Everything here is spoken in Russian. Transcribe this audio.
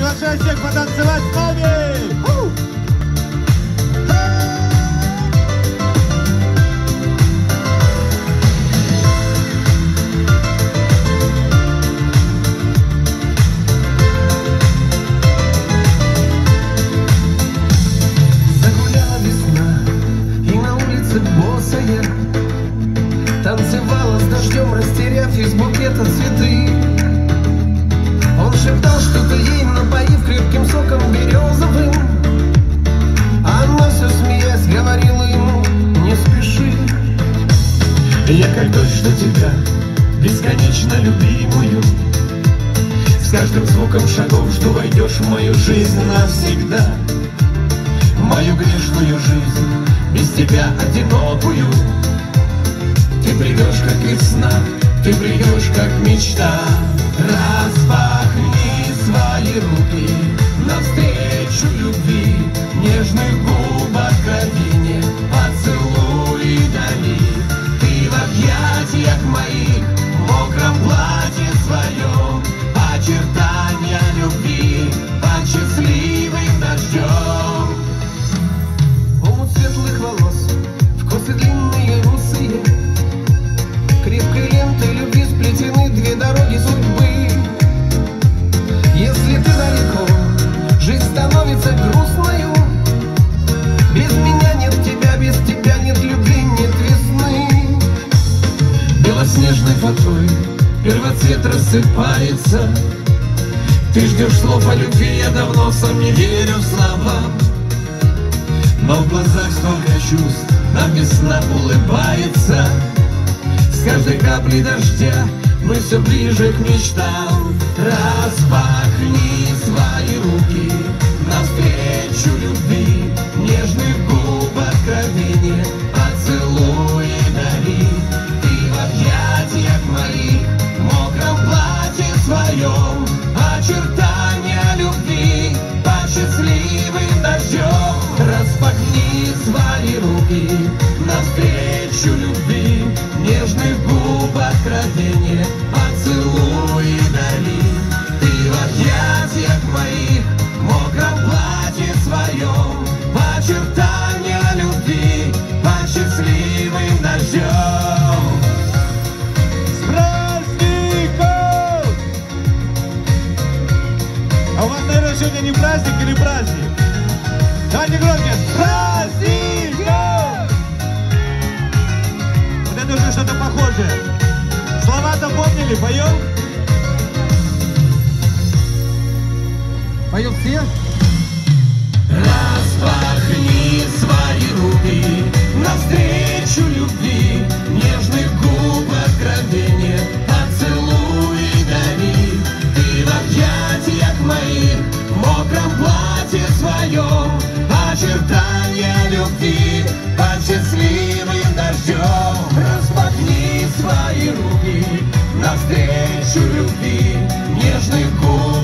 Przyglądajcie, jak ma tancować kobiet! Я как точно тебя, бесконечно любимую. С каждым звуком шагов жду войдешь в мою жизнь навсегда. Мою грешную жизнь, без тебя одинокую. Ты придешь, как весна, ты придешь, как мечта Белоснежной фатой первоцвет рассыпается. Ты ждешь слов о любви, я давно сам не верю в слова. Но в глазах столько чувств, нам весна улыбается. С каждой каплей дождя мы все ближе к мечтам. Распахни Очертания любви под счастливым дождем. Распахни свои руки сегодня не праздник или праздник? Давайте громко! С праздником! Вот это уже что-то похожее. Слова-то помнили? Поем? Поем все? очертания любви под счастливым дождем. Распахни свои руки навстречу любви, нежный губ.